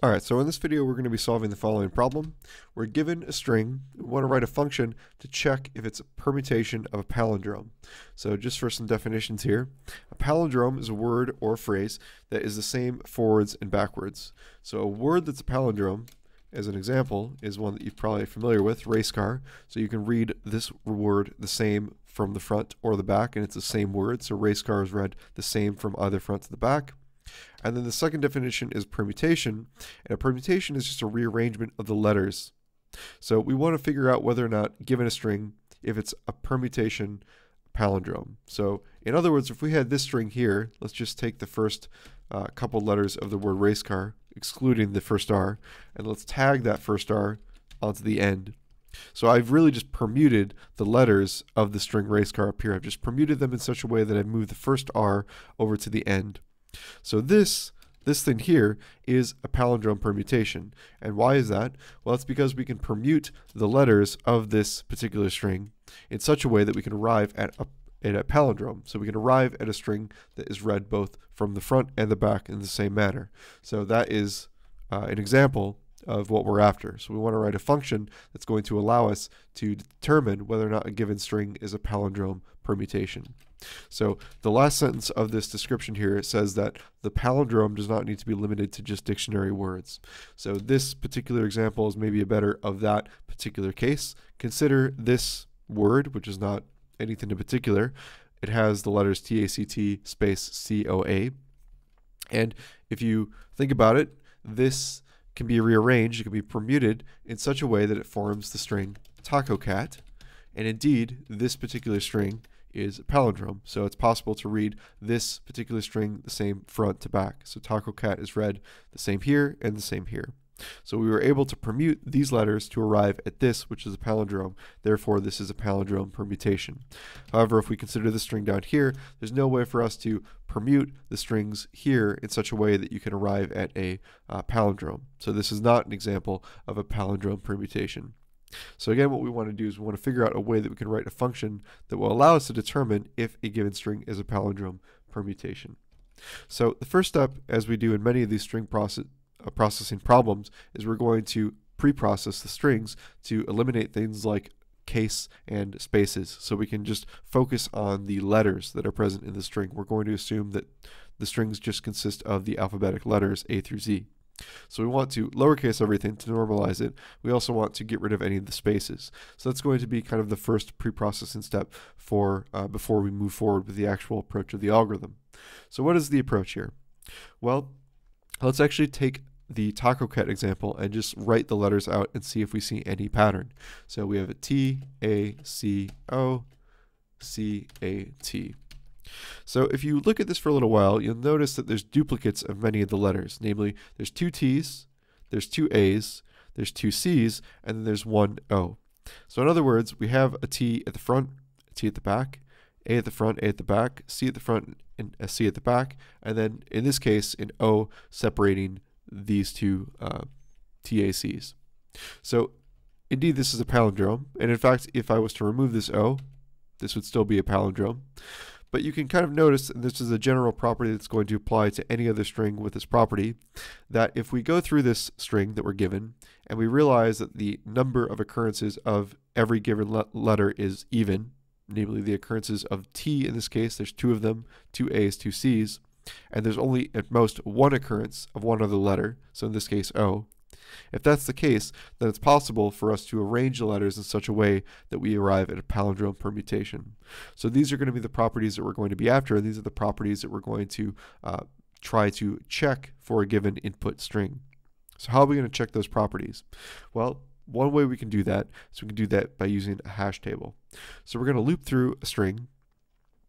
Alright, so in this video we're going to be solving the following problem. We're given a string, we want to write a function to check if it's a permutation of a palindrome. So just for some definitions here, a palindrome is a word or phrase that is the same forwards and backwards. So a word that's a palindrome, as an example, is one that you're probably familiar with, race car. So you can read this word the same from the front or the back, and it's the same word, so race car is read the same from either front to the back. And then the second definition is permutation. And a permutation is just a rearrangement of the letters. So we want to figure out whether or not, given a string, if it's a permutation palindrome. So in other words, if we had this string here, let's just take the first uh, couple letters of the word race car, excluding the first R, and let's tag that first R onto the end. So I've really just permuted the letters of the string race car up here. I've just permuted them in such a way that I've moved the first R over to the end. So this this thing here is a palindrome permutation. And why is that? Well, it's because we can permute the letters of this particular string in such a way that we can arrive at a, at a palindrome. So we can arrive at a string that is read both from the front and the back in the same manner. So that is uh, an example of what we're after. So we want to write a function that's going to allow us to determine whether or not a given string is a palindrome permutation. So the last sentence of this description here says that the palindrome does not need to be limited to just dictionary words. So this particular example is maybe a better of that particular case. Consider this word, which is not anything in particular. It has the letters T-A-C-T space C-O-A. And if you think about it, this can be rearranged, it can be permuted in such a way that it forms the string taco cat. And indeed, this particular string is a palindrome. So it's possible to read this particular string the same front to back. So taco cat is read the same here and the same here. So we were able to permute these letters to arrive at this, which is a palindrome. Therefore, this is a palindrome permutation. However, if we consider the string down here, there's no way for us to permute the strings here in such a way that you can arrive at a uh, palindrome. So this is not an example of a palindrome permutation. So again, what we want to do is we want to figure out a way that we can write a function that will allow us to determine if a given string is a palindrome permutation. So the first step, as we do in many of these string process, uh, processing problems, is we're going to pre-process the strings to eliminate things like case and spaces. So we can just focus on the letters that are present in the string. We're going to assume that the strings just consist of the alphabetic letters A through Z. So we want to lowercase everything to normalize it. We also want to get rid of any of the spaces. So that's going to be kind of the first pre-processing step for uh, before we move forward with the actual approach of the algorithm. So what is the approach here? Well, let's actually take the taco cat example and just write the letters out and see if we see any pattern. So we have a T, A, C, O, C, A, T. So if you look at this for a little while, you'll notice that there's duplicates of many of the letters. Namely, there's two T's, there's two A's, there's two C's, and then there's one O. So in other words, we have a T at the front, a T at the back, A at the front, A at the back, C at the front, and a C at the back, and then in this case, an O separating these two uh, TACs. So indeed, this is a palindrome, and in fact, if I was to remove this O, this would still be a palindrome. But you can kind of notice, and this is a general property that's going to apply to any other string with this property, that if we go through this string that we're given, and we realize that the number of occurrences of every given le letter is even, namely the occurrences of T in this case, there's two of them, two A's, two C's, and there's only at most one occurrence of one other letter, so in this case O, if that's the case, then it's possible for us to arrange the letters in such a way that we arrive at a palindrome permutation. So these are going to be the properties that we're going to be after, and these are the properties that we're going to uh, try to check for a given input string. So how are we going to check those properties? Well, one way we can do that is we can do that by using a hash table. So we're going to loop through a string,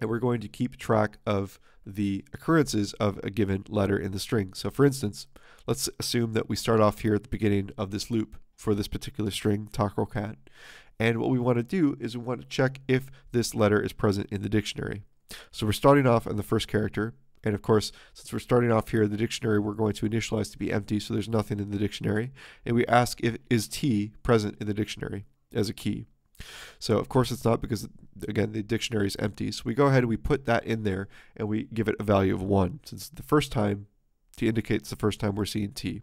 and we're going to keep track of the occurrences of a given letter in the string. So for instance, let's assume that we start off here at the beginning of this loop for this particular string, taco cat. And what we want to do is we want to check if this letter is present in the dictionary. So we're starting off on the first character. And of course, since we're starting off here the dictionary, we're going to initialize to be empty, so there's nothing in the dictionary. And we ask if is T present in the dictionary as a key. So of course it's not because again the dictionary is empty. So we go ahead and we put that in there and we give it a value of 1 since the first time T indicates the first time we're seeing T.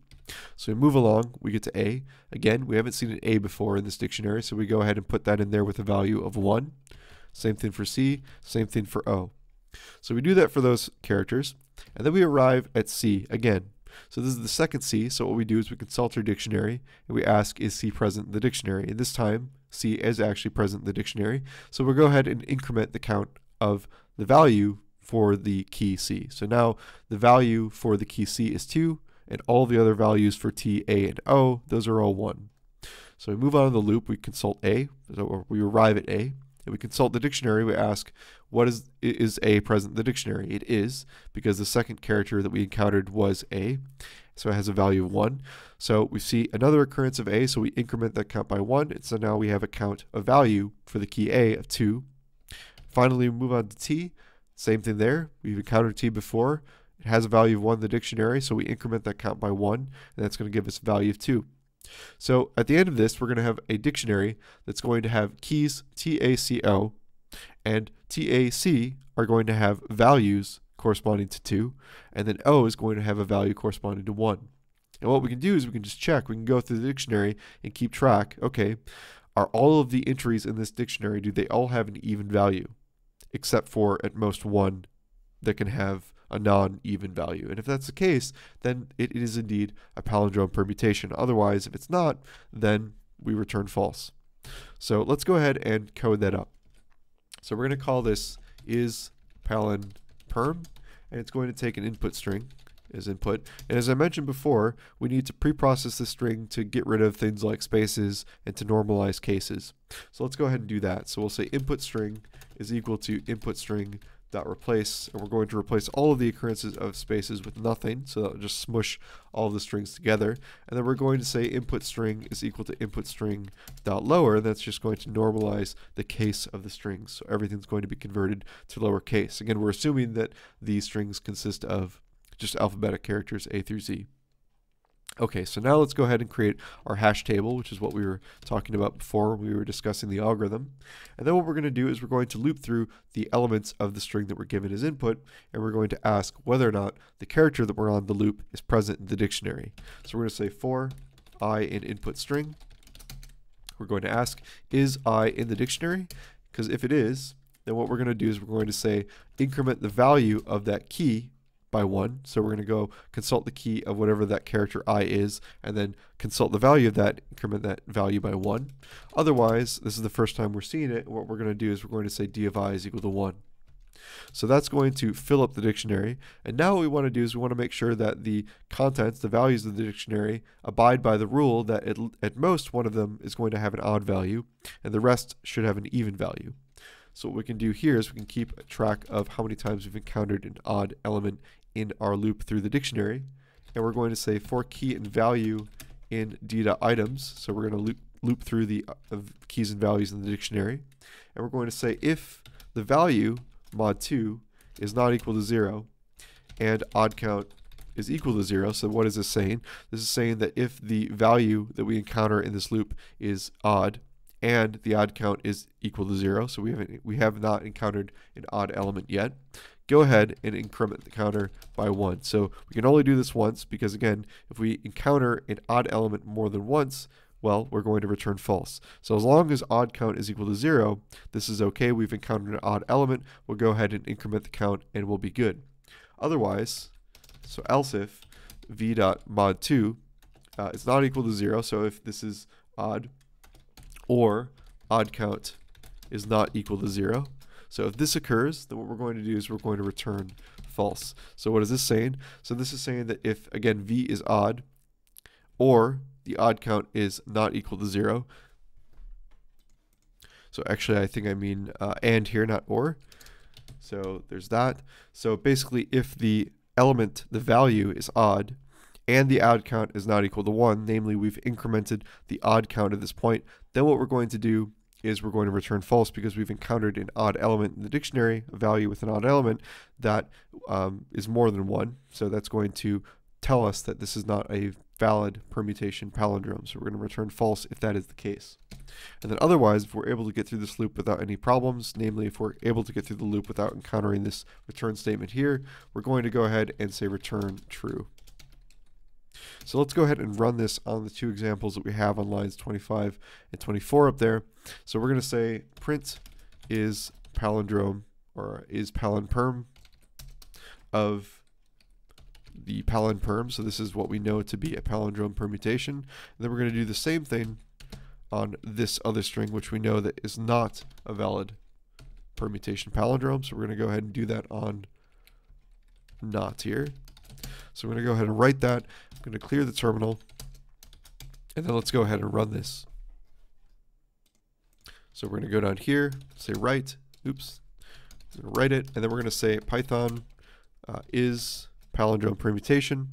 So we move along, we get to A. Again, we haven't seen an A before in this dictionary, so we go ahead and put that in there with a value of 1. Same thing for C, same thing for O. So we do that for those characters, and then we arrive at C again. So this is the second C, so what we do is we consult our dictionary, and we ask, is C present in the dictionary? And this time, C is actually present in the dictionary, so we'll go ahead and increment the count of the value for the key C. So now the value for the key C is 2, and all the other values for T, A, and O, those are all 1. So we move on to the loop, we consult A, so we arrive at A, and we consult the dictionary, we ask, what is, is A present in the dictionary? It is, because the second character that we encountered was A, so it has a value of 1. So we see another occurrence of A, so we increment that count by 1, and so now we have a count of value for the key A of 2. Finally, we move on to T, same thing there, we've encountered T before, it has a value of 1 in the dictionary, so we increment that count by 1, and that's going to give us a value of 2. So at the end of this, we're going to have a dictionary that's going to have keys TACO, and TAC are going to have values corresponding to 2, and then O is going to have a value corresponding to 1. And what we can do is we can just check. We can go through the dictionary and keep track. Okay, are all of the entries in this dictionary, do they all have an even value? Except for at most one that can have a non-even value. And if that's the case, then it is indeed a palindrome permutation. Otherwise, if it's not, then we return false. So let's go ahead and code that up. So we're going to call this is palin perm, and it's going to take an input string as input. And as I mentioned before, we need to pre-process the string to get rid of things like spaces and to normalize cases. So let's go ahead and do that. So we'll say input string is equal to input string dot replace and we're going to replace all of the occurrences of spaces with nothing so that'll just smush all of the strings together and then we're going to say input string is equal to input string dot lower that's just going to normalize the case of the strings so everything's going to be converted to lower case again we're assuming that these strings consist of just alphabetic characters A through Z Okay, so now let's go ahead and create our hash table, which is what we were talking about before we were discussing the algorithm. And then what we're going to do is we're going to loop through the elements of the string that we're given as input, and we're going to ask whether or not the character that we're on the loop is present in the dictionary. So we're going to say for i in input string. We're going to ask, is i in the dictionary? Because if it is, then what we're going to do is we're going to say increment the value of that key by 1. So we're going to go consult the key of whatever that character i is, and then consult the value of that, increment that value by 1. Otherwise, this is the first time we're seeing it, what we're going to do is we're going to say d of i is equal to 1. So that's going to fill up the dictionary. And now what we want to do is we want to make sure that the contents, the values of the dictionary, abide by the rule that at, at most one of them is going to have an odd value, and the rest should have an even value. So what we can do here is we can keep track of how many times we've encountered an odd element in our loop through the dictionary. And we're going to say for key and value in d.items. So we're going to loop, loop through the uh, keys and values in the dictionary. And we're going to say if the value mod 2 is not equal to 0 and odd count is equal to 0. So what is this saying? This is saying that if the value that we encounter in this loop is odd, and the odd count is equal to zero, so we haven't we have not encountered an odd element yet. Go ahead and increment the counter by one. So we can only do this once because again, if we encounter an odd element more than once, well, we're going to return false. So as long as odd count is equal to zero, this is okay. We've encountered an odd element. We'll go ahead and increment the count and we'll be good. Otherwise, so else if v dot mod 2 uh, is not equal to zero, so if this is odd, or odd count is not equal to zero. So if this occurs, then what we're going to do is we're going to return false. So what is this saying? So this is saying that if, again, v is odd, or the odd count is not equal to zero. So actually, I think I mean uh, and here, not or. So there's that. So basically, if the element, the value, is odd, and the odd count is not equal to 1, namely we've incremented the odd count at this point, then what we're going to do is we're going to return false because we've encountered an odd element in the dictionary, a value with an odd element that um, is more than 1. So that's going to tell us that this is not a valid permutation palindrome. So we're going to return false if that is the case. And then otherwise, if we're able to get through this loop without any problems, namely if we're able to get through the loop without encountering this return statement here, we're going to go ahead and say return true. So let's go ahead and run this on the two examples that we have on lines 25 and 24 up there. So we're going to say print is palindrome or is palinperm of the palinperm. So this is what we know to be a palindrome permutation. And then we're going to do the same thing on this other string, which we know that is not a valid permutation palindrome. So we're going to go ahead and do that on not here. So we're going to go ahead and write that. Going to clear the terminal. And then let's go ahead and run this. So we're going to go down here, say write, oops, write it, and then we're going to say Python uh, is palindrome permutation.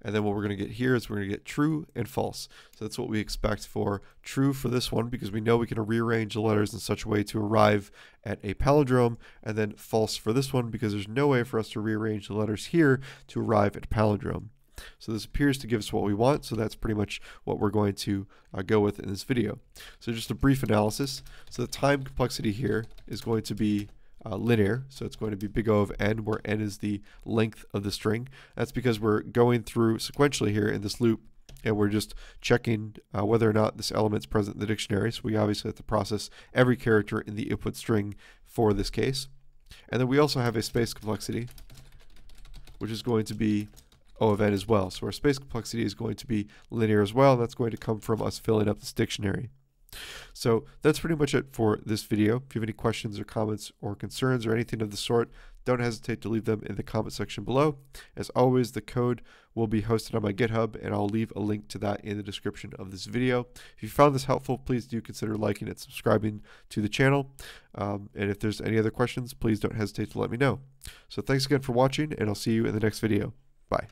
And then what we're going to get here is we're going to get true and false. So that's what we expect for true for this one because we know we can rearrange the letters in such a way to arrive at a palindrome. And then false for this one because there's no way for us to rearrange the letters here to arrive at palindrome. So this appears to give us what we want, so that's pretty much what we're going to uh, go with in this video. So just a brief analysis. So the time complexity here is going to be uh, linear, so it's going to be big O of n, where n is the length of the string. That's because we're going through sequentially here in this loop, and we're just checking uh, whether or not this element is present in the dictionary. So we obviously have to process every character in the input string for this case. And then we also have a space complexity, which is going to be O of n as well. So our space complexity is going to be linear as well, that's going to come from us filling up this dictionary. So that's pretty much it for this video. If you have any questions or comments or concerns or anything of the sort, don't hesitate to leave them in the comment section below. As always, the code will be hosted on my GitHub, and I'll leave a link to that in the description of this video. If you found this helpful, please do consider liking and subscribing to the channel. Um, and if there's any other questions, please don't hesitate to let me know. So thanks again for watching, and I'll see you in the next video. Bye.